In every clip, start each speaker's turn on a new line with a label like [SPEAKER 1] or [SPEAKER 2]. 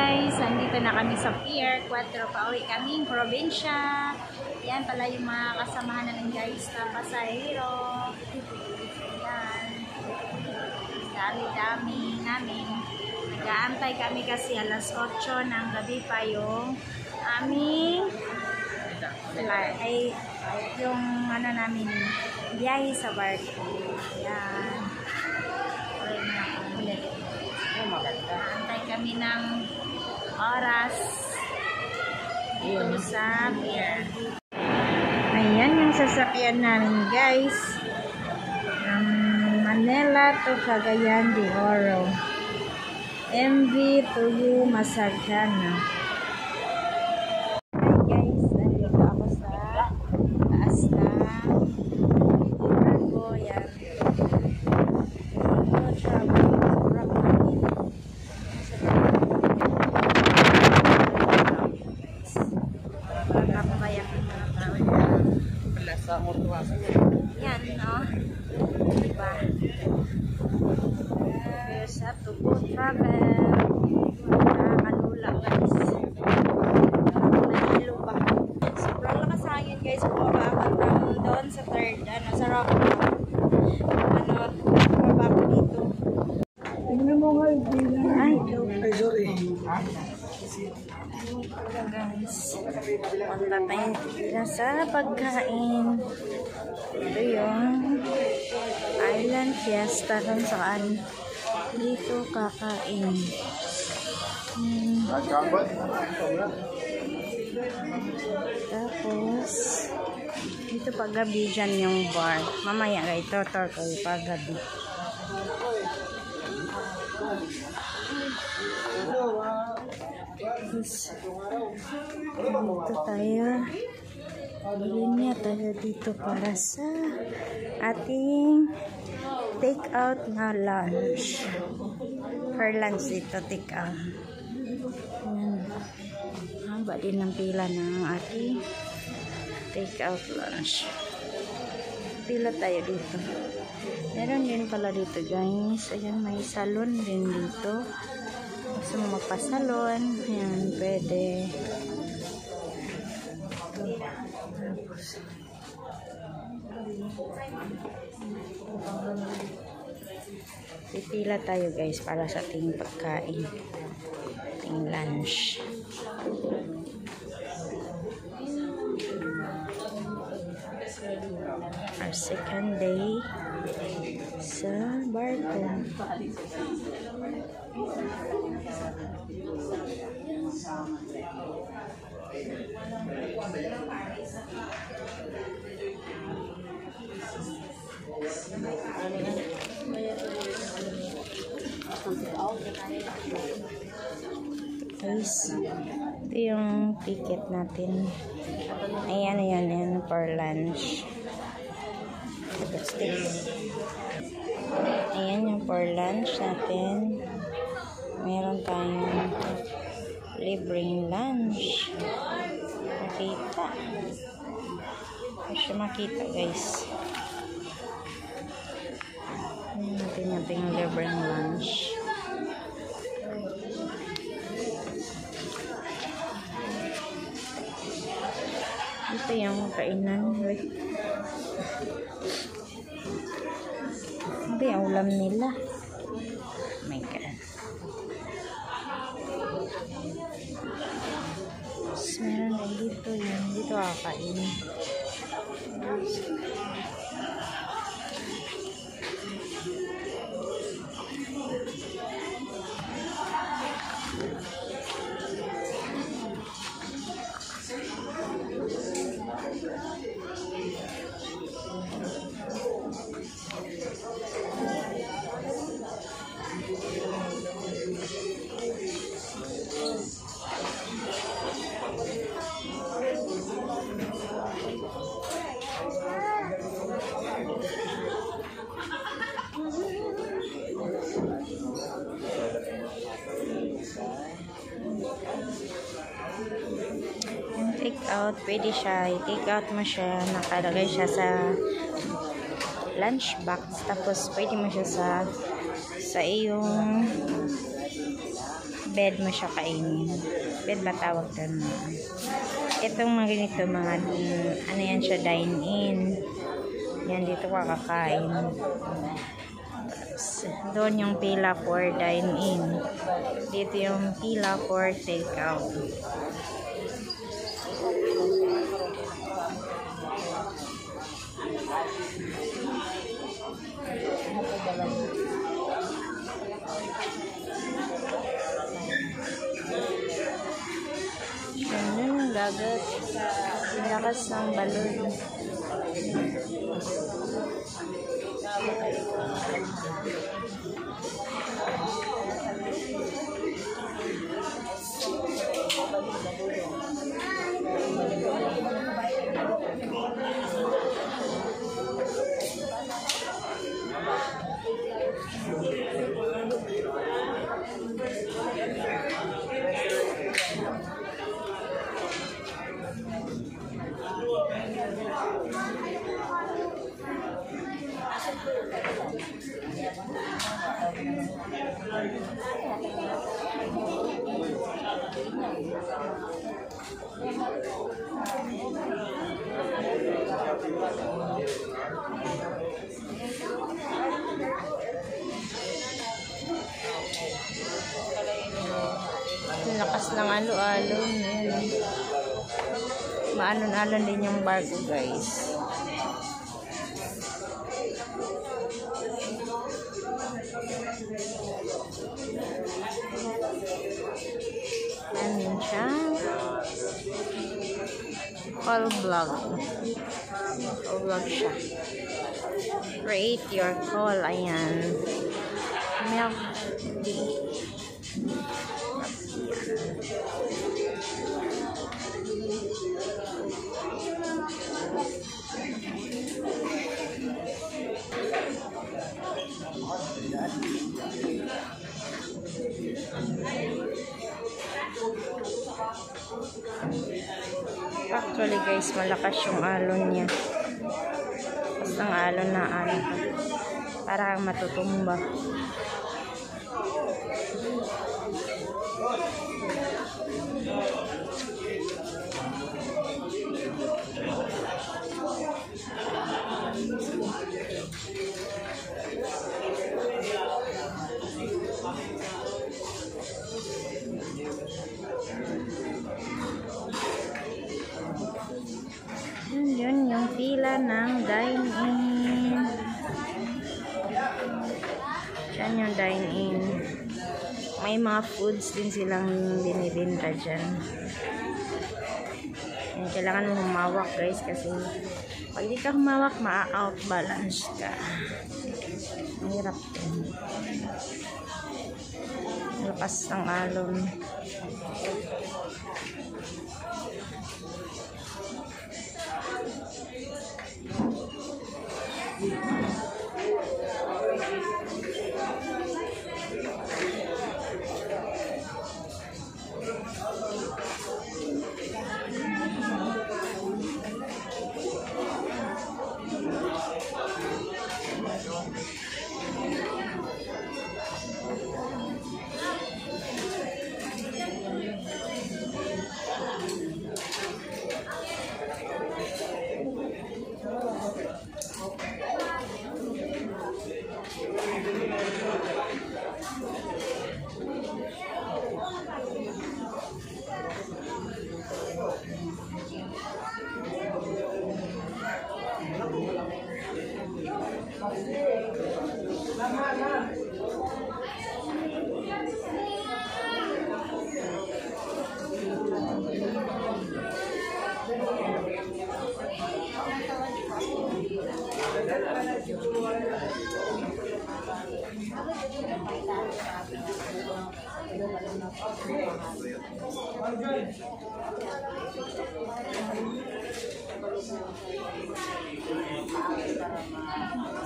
[SPEAKER 1] guys! Nandito na kami sa pier. 4 pa uwi kaming probinsya. Yan pala yung mga kasamahan namin guys na pasahero. Yan. Dami-dami namin. Nag-aantay kami kasi alas 8 ng gabi pa yung aming. Ay, yung ano namin, biyahe sa barko. Yan. Dito sa. Ayan yung sasakyan namin guys. Um, Manila to Cagayan de Oro. MV Tuyo Masagana. Hi guys, nandito ako sa taas na barko. Yan. Ito, travel. Sobrang mainit. Nakakabayak yung mga tao dyan.
[SPEAKER 2] Wala sa murtuwa.
[SPEAKER 1] Yan, no? Diba? Here's up to go travel. Nakakalula, guys. Nahilo pa. Sobrang lakas hangin, guys. Bumaba ako from doon sa third. Ano, sa rock. Ano, bumaba ako dito. Ay, joke.
[SPEAKER 2] Ay, sorry.
[SPEAKER 1] Guys. Punta tayo na sa pagkain. Ito yung Island Fiesta kung saan dito kakain. Hmm. Tapos, dito paggabi dyan yung bar. Mamaya ga ito, tour ko paggabi. Tapos, dito tayo. Linya tayo dito para sa ating take out na lunch. For lunch dito, take out. Ayan. Haba din ng pila ng ating take out lunch. Pila tayo dito. Meron din pala dito guys. Ayan, may salon din dito. Gusto mo magpasalon. Ayan, pwede. Pipila tayo guys para sa ating pagkain. Ating lunch. Our second day sa barko. Guys, ito yung ticket natin. Ayan, ayan, ayan, for lunch. Ayan yung for lunch natin. Meron tayong libreng lunch. Makita. Kasi makita guys. Ayan natin natin libreng lunch. Ito yung kainan. Wait. Hindi, ang ulam nila. Oh my God. Meron din dito yun. Dito kakain. Yung out, pwede siya. I-take out mo siya. Nakalagay siya sa lunch box. Tapos, pwede mo siya sa sa iyong bed mo siya kainin. Bed ba tawag doon? Itong mga ganito, mga, ano yan siya, dine-in. Yan, dito ka kakain. Doon yung pila for dine-in. Dito yung pila for take-out. Ganda ng dagat. Lakas ng balon. Ang lakas ng alo-alon. Yan. Maalon-alon din yung barko, guys. Call vlog. Call vlog siya. Create your call. Ayan. Milk tea. Actually guys, malakas yung alon niya. Basta ang alon na ano. Para kang matutumba. Pila ng dine-in. Yan yung dine-in. May mga foods din silang binibinta dyan. Yan, kailangan mo humawak guys kasi pag di ka humawak, ma-out balance ka. Mahirap din. Lakas ng alon.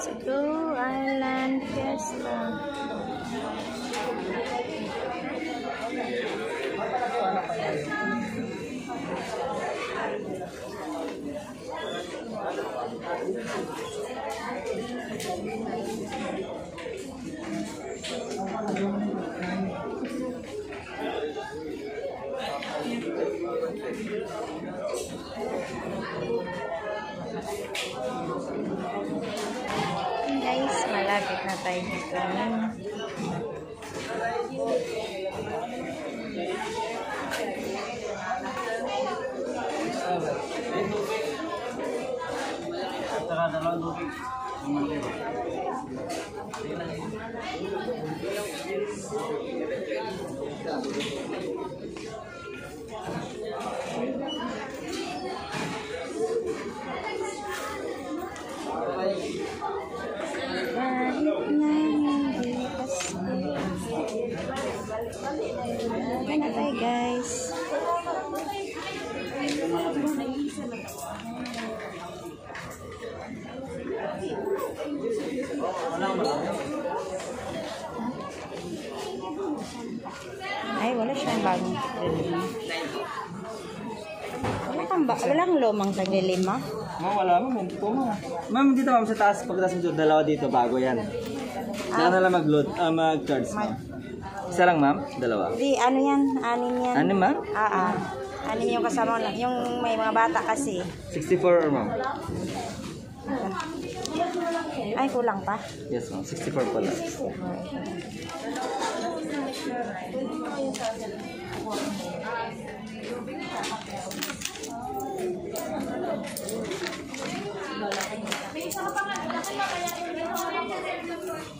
[SPEAKER 1] Cebu Island Fiesta. Guys, malapit na tayo dito. Kahit Okay na tayo guys. Ay, wala siyang bagong taglilim. Wala kang ba? Walang lumang taglilim, ah?
[SPEAKER 2] Ma'am, wala mo. Ma'am, po mo. Ma'am, dito ma'am sa taas. Pagkatapos dalawa dito, bago yan. Saka na lang mag-load, ah, mag-charge ma'am. Isa lang ma'am, dalawa.
[SPEAKER 1] Di, ano yan? Anin yan?
[SPEAKER 2] Ano ma'am?
[SPEAKER 1] Ah, ah. Anin yung kasama na, yung may mga bata kasi.
[SPEAKER 2] 64 or ma'am?
[SPEAKER 1] Ay, kulang pa.
[SPEAKER 2] Yes ma'am, 64 pala.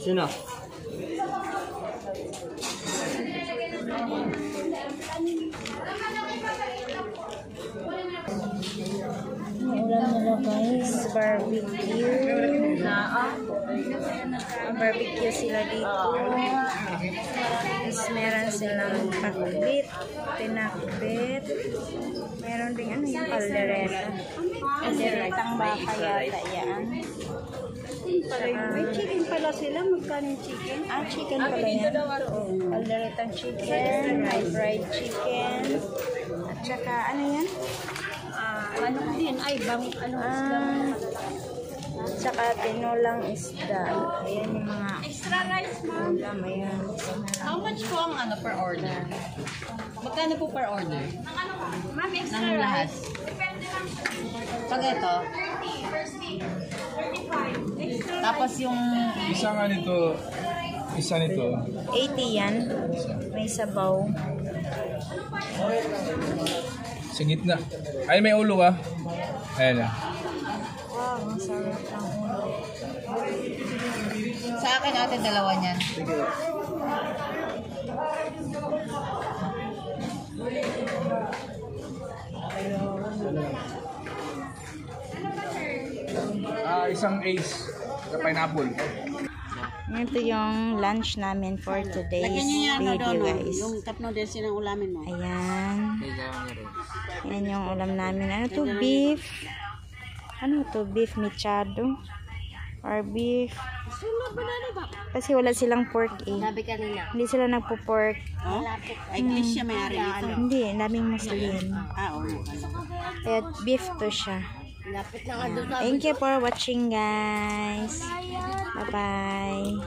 [SPEAKER 2] Sino?
[SPEAKER 1] Nila guys. Barbecue. Barbecue sila dito. Tapos meron silang pakbit, pinakbit. Meron ding ano yung kaldereta. Kalderetang baka yata yan. May chicken pala sila. Magkano chicken? Ah, chicken pala yan. Kalderetang chicken, fried chicken. At saka ano yan?
[SPEAKER 3] Ano din, ay, bang, ano,
[SPEAKER 1] Ah, tsaka tinulang isda. Ayan yung mga
[SPEAKER 3] extra rice, ma'am.
[SPEAKER 1] ulam. Ayan.
[SPEAKER 3] How much po ang ano per order? Magkano po per order?
[SPEAKER 1] Ma'am,
[SPEAKER 3] Ng lahat? Pag ito? Tapos yung
[SPEAKER 4] Isa nga nito, isa nito,
[SPEAKER 1] 80 yan. May sabaw.
[SPEAKER 4] Sa gitna. Ay, may ulo ah. Ayan na.
[SPEAKER 1] Wow, ang sarap ng ulo.
[SPEAKER 3] sa akin ate dalawa niyan.
[SPEAKER 4] Ah, isang ace sa pineapple.
[SPEAKER 1] Ito yung lunch namin for today's video, guys.
[SPEAKER 3] Yung tapno din sinang ulamin mo.
[SPEAKER 1] Ayan. Ayan yung ulam namin. Ano to? Beef. Ano to? Beef mechado. Or beef. Kasi wala silang pork eh.
[SPEAKER 3] Sabi kanina.
[SPEAKER 1] Hindi sila nagpo-pork.
[SPEAKER 3] Ay, Iglesia may-ari dito.
[SPEAKER 1] Hindi, daming Muslim.
[SPEAKER 3] Ah, oo.
[SPEAKER 1] Kaya beef to siya. Thank you for watching guys. Bye-bye.